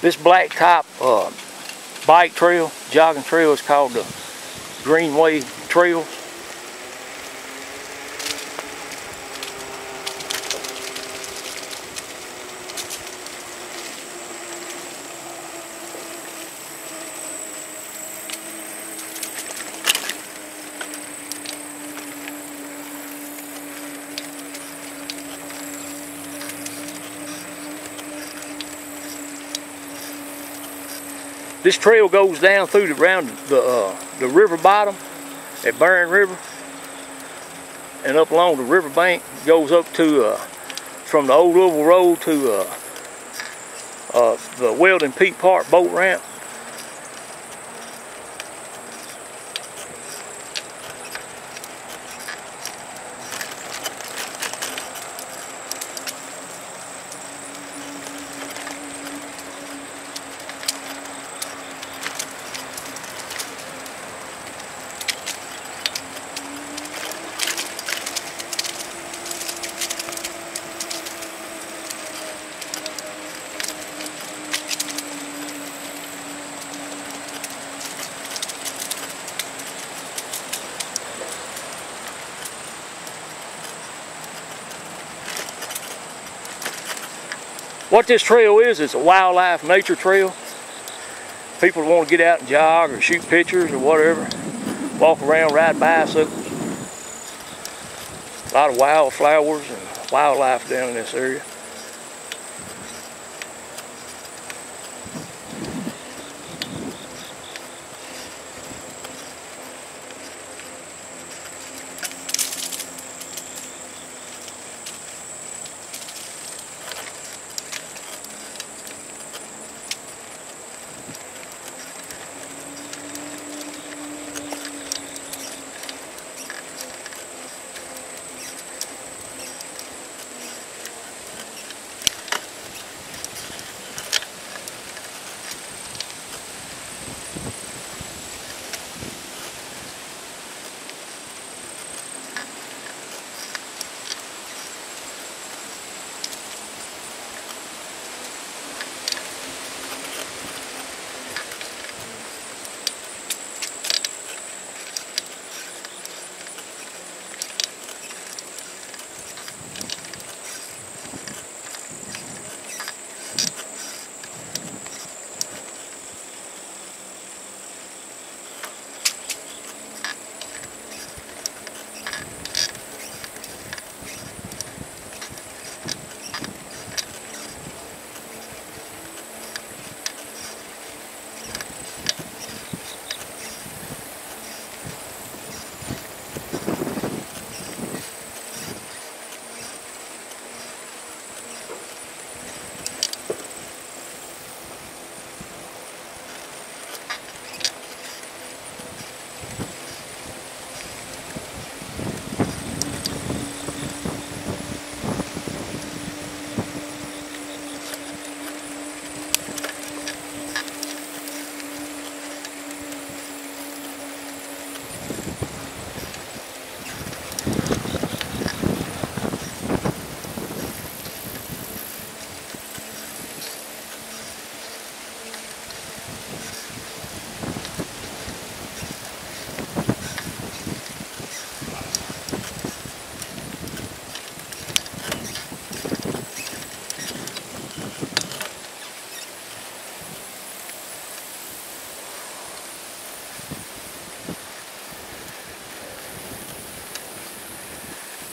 This black top uh, bike trail, jogging trail is called the Greenway Trail. This trail goes down through the around the uh, the river bottom at Barren River and up along the river bank goes up to uh, from the old Louisville Road to uh, uh, the Weldon Peete Park boat ramp. What this trail is, it's a wildlife nature trail. People want to get out and jog or shoot pictures or whatever. Walk around, ride bicycles. A lot of wildflowers and wildlife down in this area.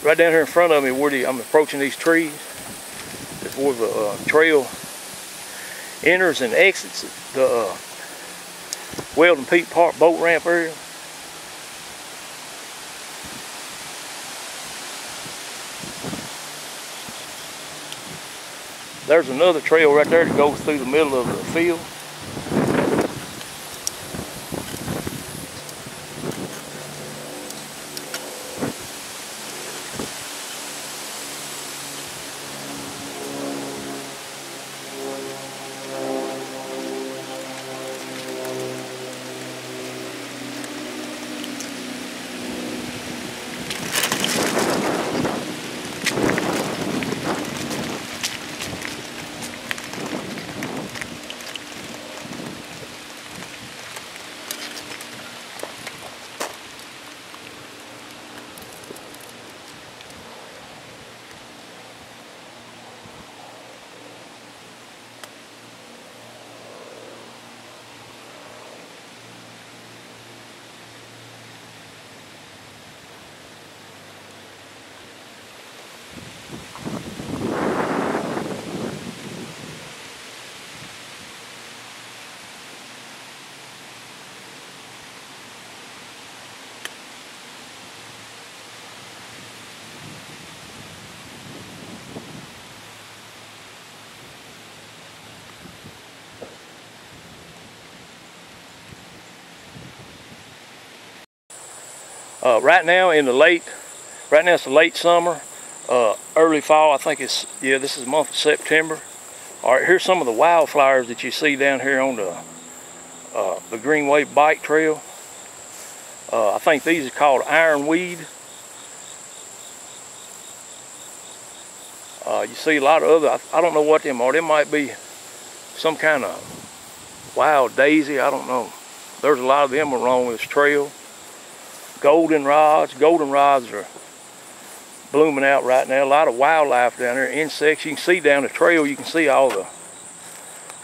Right down here in front of me where the, I'm approaching these trees is where the uh, trail enters and exits the uh, Weldon Peete Park boat ramp area. There's another trail right there that goes through the middle of the field. Uh, right now in the late, right now it's the late summer, uh, early fall. I think it's yeah. This is the month of September. All right, here's some of the wildflowers that you see down here on the uh, the Greenway Bike Trail. Uh, I think these are called ironweed. Uh, you see a lot of other, I, I don't know what them are. They might be some kind of wild daisy. I don't know. There's a lot of them along this trail. Goldenrods. Goldenrods are blooming out right now. A lot of wildlife down there. Insects. You can see down the trail. You can see all the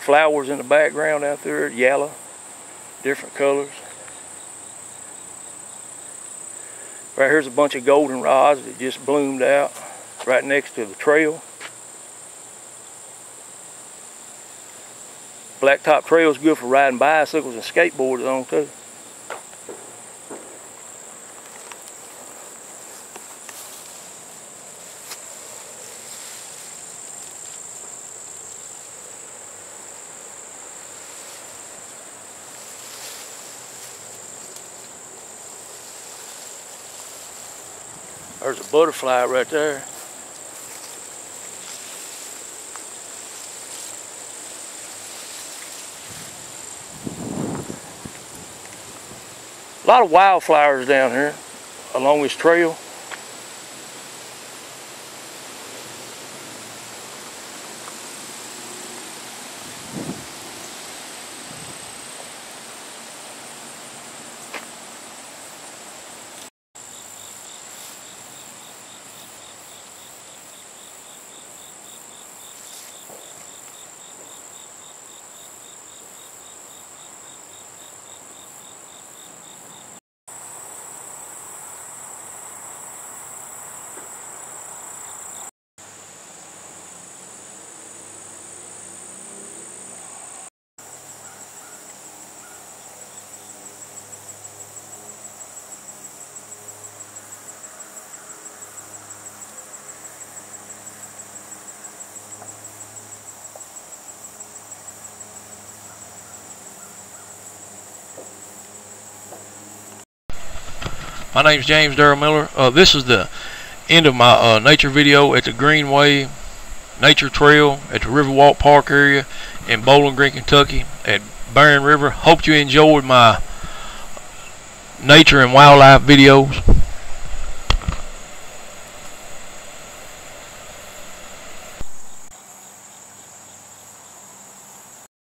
flowers in the background out there. Yellow. Different colors. Right here's a bunch of goldenrods that just bloomed out right next to the trail. Blacktop Trail is good for riding bicycles and skateboards on too. There's a butterfly right there. A lot of wildflowers down here along this trail. My name is James Darrell Miller. Uh, this is the end of my uh, nature video at the Greenway Nature Trail at the Riverwalk Park area in Bowling Green, Kentucky at Barren River. Hope you enjoyed my nature and wildlife videos.